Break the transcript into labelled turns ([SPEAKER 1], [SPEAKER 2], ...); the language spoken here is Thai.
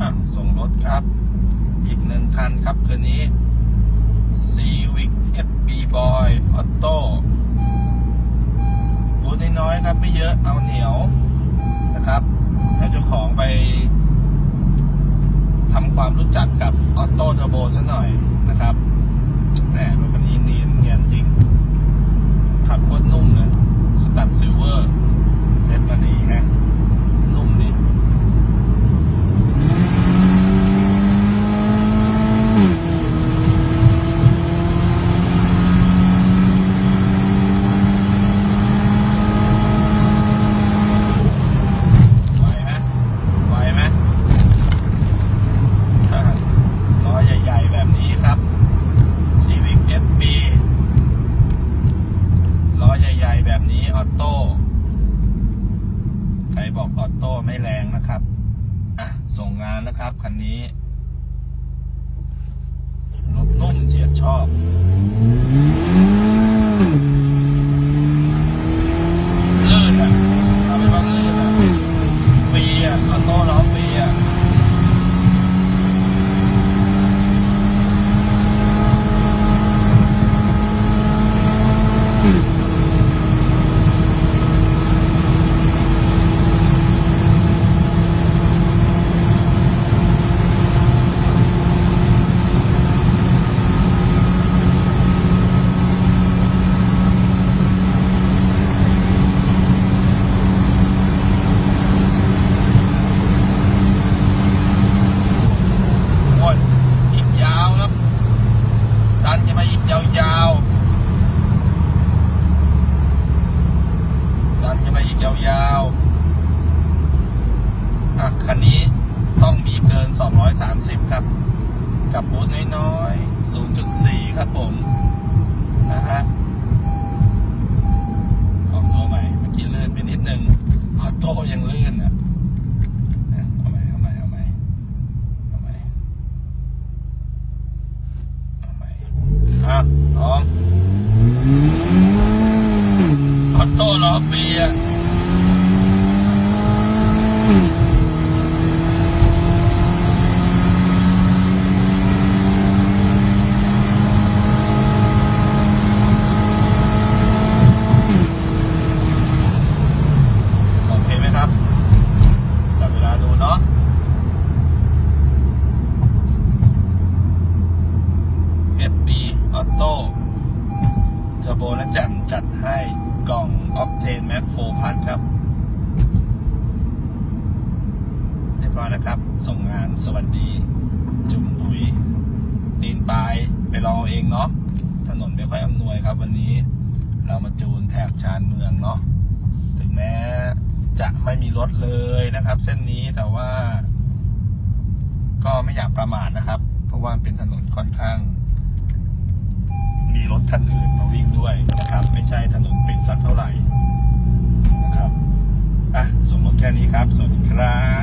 [SPEAKER 1] อะส่งรถครับ อีกหนึ่งคันครับคืนนี้ Civic FB Boy Auto บูธน้อยๆครับไม่เยอะเอาเหนียวนะครับแล้วเจ้าของไปทำความรู้จักกับออโต้เทอร์โบซะหน่อยนะครับแหมรถคันนี้เนียนเนียนจริง ขับโคตรนุ่มเลยสตัดซิลเวอร์ เซ็ตมาดีฮะ นุ่มดี ไหวไหมไหวไหมอ่าล้อใหญ่ ๆ แบบนี้ครับ Civic FB ล้อใหญ่ ๆ แบบนี้ออโต้ ใครบอกออโต้ไม่แรงนะครับ อะ ส่งงานนะครับ คันนี้รถนุ่มเจียดชอบ ลื่นอะเอาเป็นว่าลื่นอะ ฟรีอะออโต้ล้อฟรีอะ โอ้ยอีกยาวครับ ดันจะไปอีกยาวๆ ดันจะไปอีกยาวๆ อะ คั นี้ต้องมีเกิน 230 ครับ กับบูทน้อยๆ 0.4 ครับผม นะฮะ ออกตัวใหม่ เมื่อกี้ลื่นไปนิดนึงออโต้ยังลื่นอะอะเอาใหม่เอาใหม่เอาใหม่เอาใหม่เอาใหม่อะลองออโต้ล้อฟรีอะโอเคไหมครับจับเวลาดูเนาะ FB Auto เท อร์โบและแจ่มจัดให้กล่อง Octane Max 4พันครับเรียบร้อยนะครับ ส่งงานสวัสดี จุ่มปุ๋ยตีนปลายไปลองเองเนาะถนนไม่ค่อยอำนวยครับวันนี้ เรามาจูนแถบชานเมืองเนาะถึงแม้จะไม่มีรถเลยนะครับ เส้นนี้แต่ว่า ก็ไม่อยากประมาทนะครับ เพราะว่าเป็นถนนค่อนข้าง มีรถคันอื่นมาวิ่งด้วยนะครับ ไม่ใช่ถนนปิดสักเท่าไหร่นะครับอะสมมติแค่นี้ครับ สวัสดีครับ